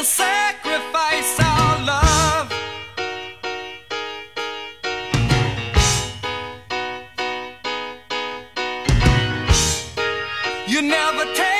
to sacrifice our love. You never take.